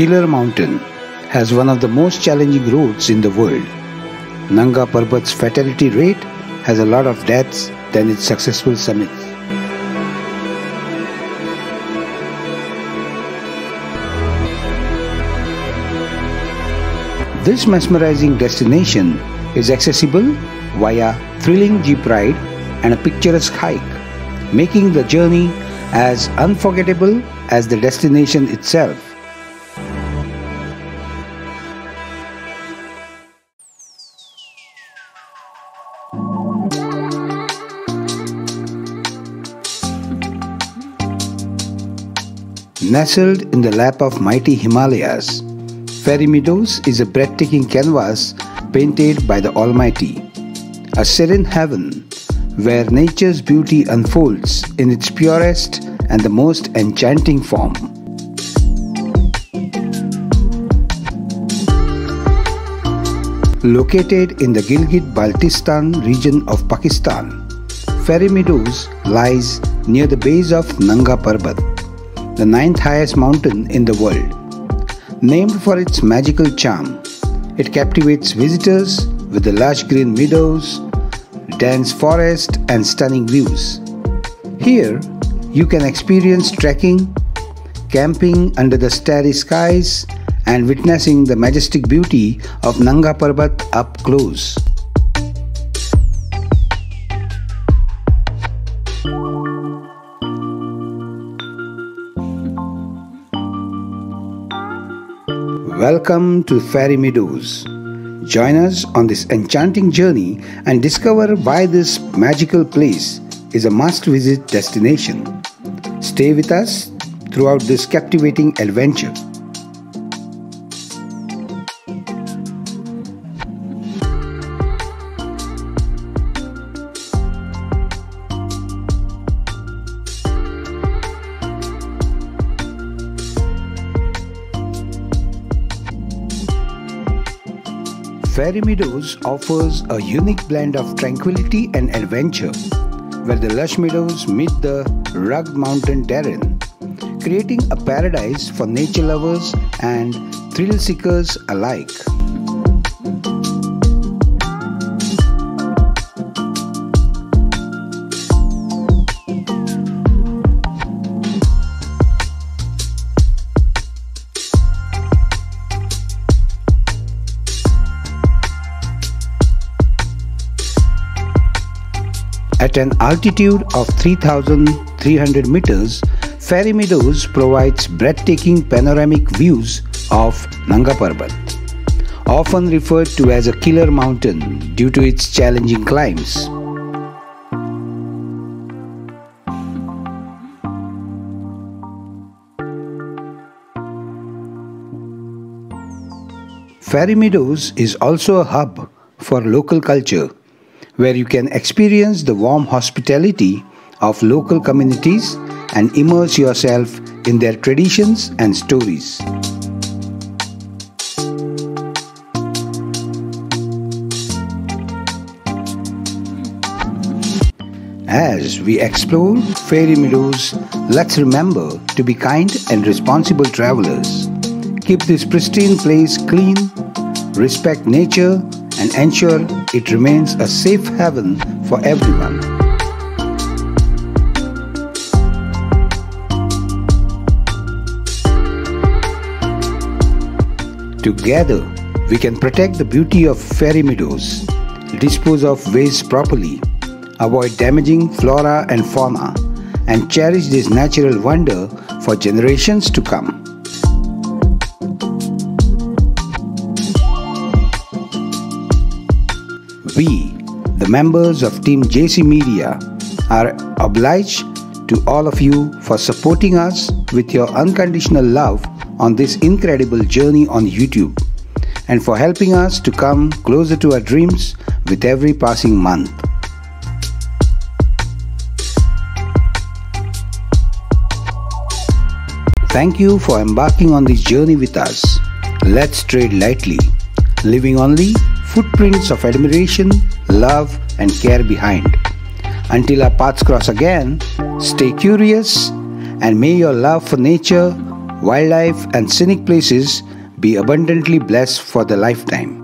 Killer Mountain has one of the most challenging roads in the world. Nanga Parbat's fatality rate has a lot of deaths than its successful summits. This mesmerizing destination is accessible via thrilling jeep ride and a picturesque hike, making the journey as unforgettable as the destination itself. Nestled in the lap of mighty Himalayas, Fairy Meadows is a breathtaking canvas painted by the Almighty, a serene heaven where nature's beauty unfolds in its purest and the most enchanting form. Located in the Gilgit-Baltistan region of Pakistan, Fairy Meadows lies near the base of Nanga Parbat, the ninth highest mountain in the world. Named for its magical charm, it captivates visitors with the lush green meadows, dense forest, and stunning views. Here, you can experience trekking, camping under the starry skies, and witnessing the majestic beauty of Nanga Parbat up close. Welcome to Fairy Meadows. Join us on this enchanting journey and discover why this magical place is a must visit destination. Stay with us throughout this captivating adventure. Fairy Meadows offers a unique blend of tranquility and adventure, where the lush meadows meet the rugged mountain terrain, creating a paradise for nature lovers and thrill seekers alike. At an altitude of 3,300 meters, Fairy Meadows provides breathtaking panoramic views of Nanga Parbat, often referred to as a killer mountain due to its challenging climbs. Fairy Meadows is also a hub for local culture where you can experience the warm hospitality of local communities and immerse yourself in their traditions and stories. As we explore Fairy Meadows, let's remember to be kind and responsible travelers. Keep this pristine place clean, respect nature, and ensure it remains a safe haven for everyone. Together, we can protect the beauty of fairy meadows, dispose of waste properly, avoid damaging flora and fauna, and cherish this natural wonder for generations to come. We, the members of Team JC Media, are obliged to all of you for supporting us with your unconditional love on this incredible journey on YouTube and for helping us to come closer to our dreams with every passing month. Thank you for embarking on this journey with us. Let's trade lightly, living only footprints of admiration, love, and care behind. Until our paths cross again, stay curious and may your love for nature, wildlife, and scenic places be abundantly blessed for the lifetime.